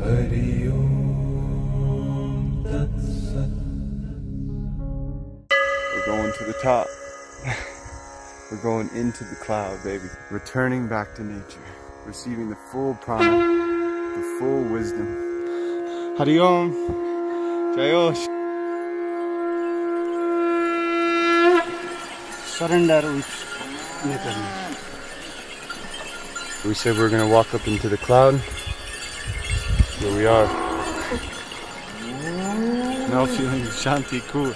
We're going to the top. We're going into the cloud, baby. Returning back to nature. Receiving the full prana, the full wisdom. Hariom. Jayosh. Surrender with nature. We said we we're going to walk up into the cloud. Here we are. Now feeling shanti cool.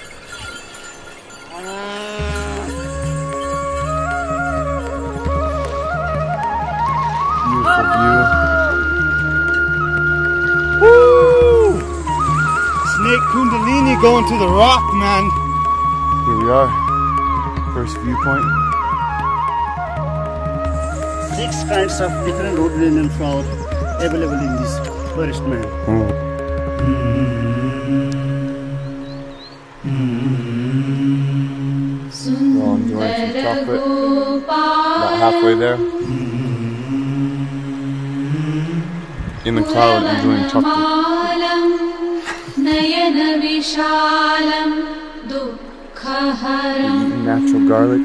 Beautiful view. Woo! Snake Kundalini going to the rock, man. Here we are. First viewpoint. Six kinds of different rhododendron flowers available in this Unflourished man. Mm. Mm. Well, enjoying some chocolate. About halfway there. In the cloud, enjoying chocolate. Eating Natural garlic.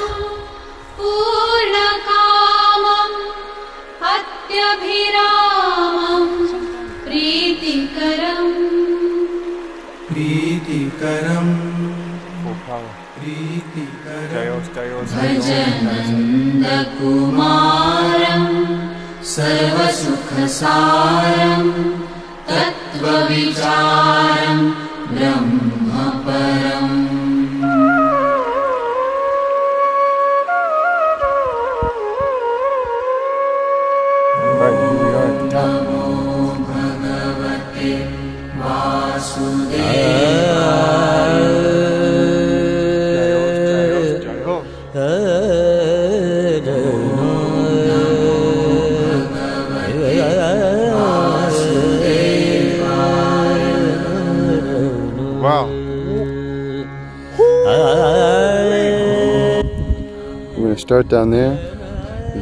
ीति करयोस्तयोजन्द तत्त्वविचारम् Wow. We're gonna start down there,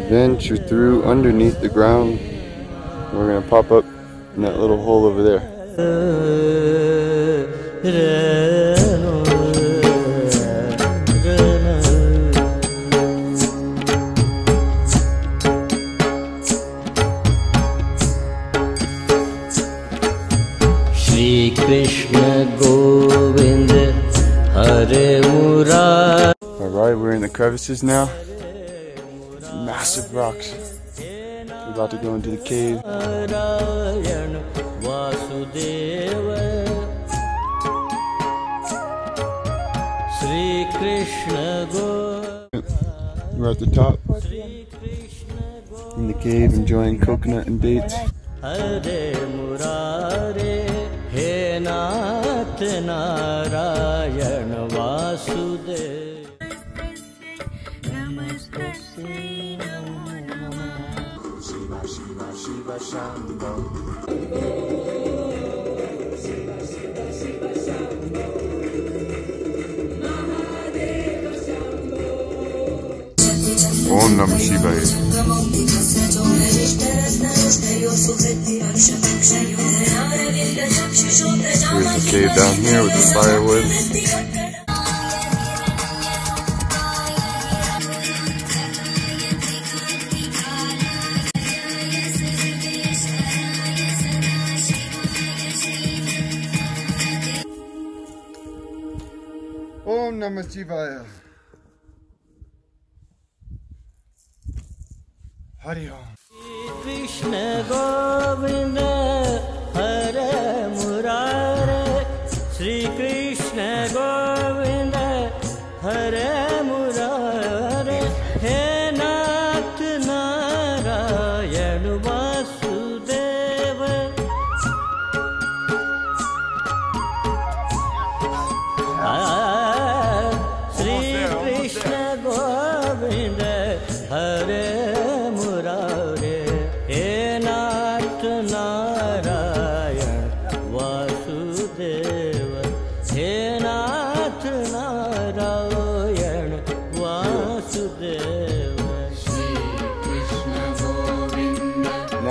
venture through underneath the ground. We're gonna pop up in that little hole over there. Shri Govind Hare Murari. Alright, we're in the crevices now. Massive rocks. We're about to go into the cave. We're at the top in the cave enjoying coconut and dates. हरे मुरारे हे नाथ Narayan Vasudev Om Namah Shivaya. There's the cave down here with the firewood. Om Namah Shivaya. Hari Om. Krishna Govinda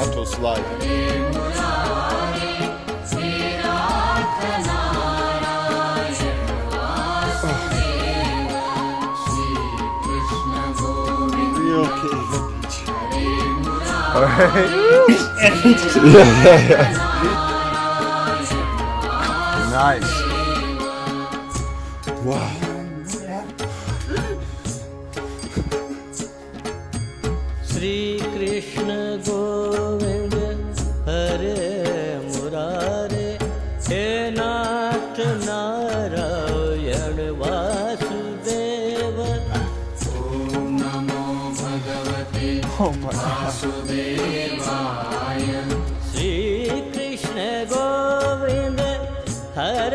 Santos Live. nice. Wow. Sri Krishna. रयण Vasudev. ॐ नमो भगवते वासुदेकृष्ण गोविन्द हर